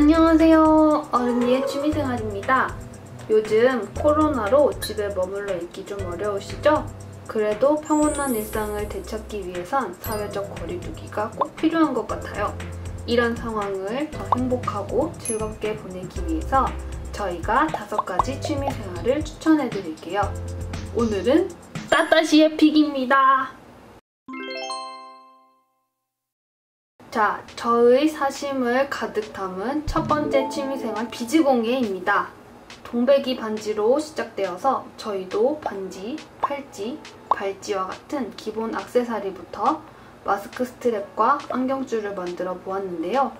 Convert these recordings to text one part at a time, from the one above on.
안녕하세요. 어른이의 취미생활입니다. 요즘 코로나로 집에 머물러 있기 좀 어려우시죠? 그래도 평온한 일상을 되찾기 위해선 사회적 거리두기가 꼭 필요한 것 같아요. 이런 상황을 더 행복하고 즐겁게 보내기 위해서 저희가 다섯 가지 취미생활을 추천해 드릴게요. 오늘은 따따시의 픽입니다. 자, 저의 사심을 가득 담은 첫 번째 취미생활 비즈공예입니다. 동백이 반지로 시작되어서 저희도 반지, 팔찌, 발찌와 같은 기본 악세사리부터 마스크 스트랩과 안경줄을 만들어 보았는데요.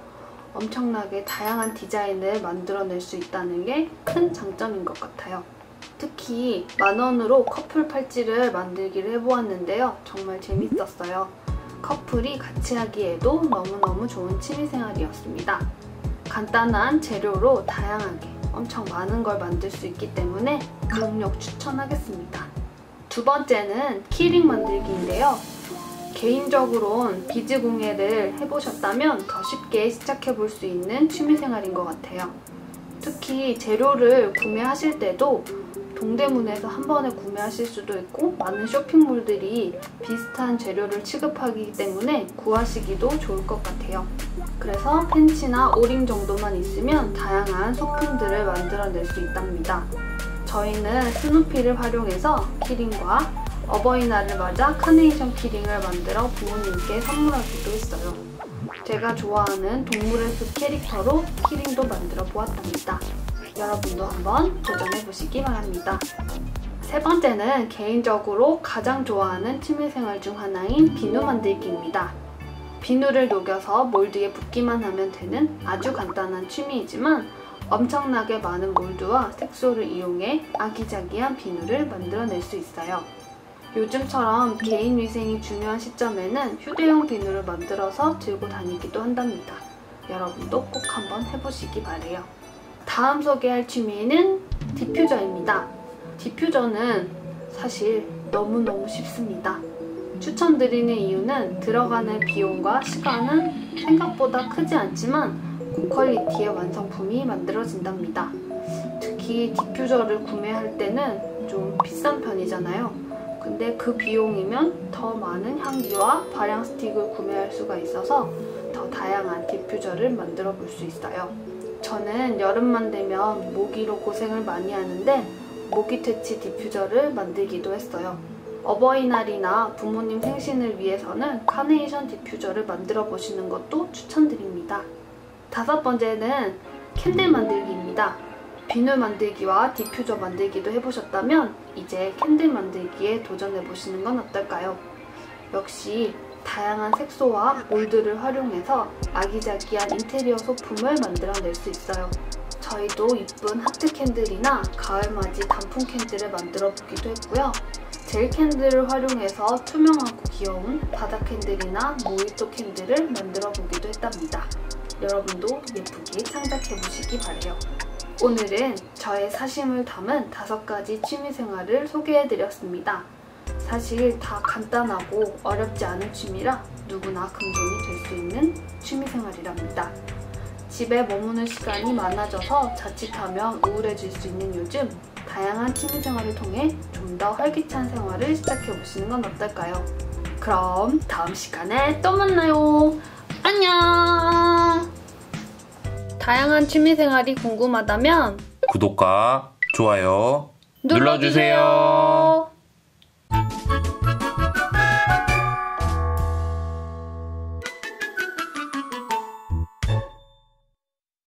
엄청나게 다양한 디자인을 만들어낼 수 있다는 게 큰 장점인 것 같아요. 특히 만원으로 커플 팔찌를 만들기를 해보았는데요. 정말 재밌었어요. 커플이 같이 하기에도 너무너무 좋은 취미생활이었습니다. 간단한 재료로 다양하게 엄청 많은 걸 만들 수 있기 때문에 강력 추천하겠습니다. 두 번째는 키링 만들기인데요. 개인적으론 비즈 공예를 해보셨다면 더 쉽게 시작해볼 수 있는 취미생활인 것 같아요. 특히 재료를 구매하실 때도 동대문에서 한 번에 구매하실 수도 있고 많은 쇼핑몰들이 비슷한 재료를 취급하기 때문에 구하시기도 좋을 것 같아요. 그래서 펜치나 오링 정도만 있으면 다양한 소품들을 만들어낼 수 있답니다. 저희는 스누피를 활용해서 키링과 어버이날을 맞아 카네이션 키링을 만들어 부모님께 선물하기도 했어요. 제가 좋아하는 동물의 숲 캐릭터로 키링도 만들어 보았답니다. 여러분도 한번 도전해보시기 바랍니다. 세 번째는 개인적으로 가장 좋아하는 취미생활 중 하나인 비누 만들기입니다. 비누를 녹여서 몰드에 붓기만 하면 되는 아주 간단한 취미이지만 엄청나게 많은 몰드와 색소를 이용해 아기자기한 비누를 만들어낼 수 있어요. 요즘처럼 개인 위생이 중요한 시점에는 휴대용 비누를 만들어서 들고 다니기도 한답니다. 여러분도 꼭 한번 해보시기 바래요. 다음 소개할 취미는 디퓨저입니다. 디퓨저는 사실 너무너무 쉽습니다. 추천드리는 이유는 들어가는 비용과 시간은 생각보다 크지 않지만 고퀄리티의 완성품이 만들어진답니다. 특히 디퓨저를 구매할 때는 좀 비싼 편이잖아요. 근데 그 비용이면 더 많은 향기와 발향 스틱을 구매할 수가 있어서 더 다양한 디퓨저를 만들어 볼 수 있어요. 저는 여름만 되면 모기로 고생을 많이 하는데 모기 퇴치 디퓨저를 만들기도 했어요. 어버이날이나 부모님 생신을 위해서는 카네이션 디퓨저를 만들어 보시는 것도 추천드립니다. 다섯 번째는 캔들 만들기입니다. 비누 만들기와 디퓨저 만들기도 해보셨다면 이제 캔들 만들기에 도전해보시는 건 어떨까요? 역시 다양한 색소와 몰드를 활용해서 아기자기한 인테리어 소품을 만들어낼 수 있어요. 저희도 이쁜 하트 캔들이나 가을맞이 단풍 캔들을 만들어 보기도 했고요. 젤 캔들을 활용해서 투명하고 귀여운 바다 캔들이나 모히또 캔들을 만들어 보기도 했답니다. 여러분도 예쁘게 창작해 보시기 바래요. 오늘은 저의 사심을 담은 다섯 가지 취미생활을 소개해드렸습니다. 사실 다 간단하고 어렵지 않은 취미라 누구나 금손이 될 수 있는 취미생활이랍니다. 집에 머무는 시간이 많아져서 자칫하면 우울해질 수 있는 요즘 다양한 취미생활을 통해 좀 더 활기찬 생활을 시작해보시는 건 어떨까요? 그럼 다음 시간에 또 만나요. 안녕! 다양한 취미생활이 궁금하다면 구독과 좋아요 눌러주세요. 눌러주세요.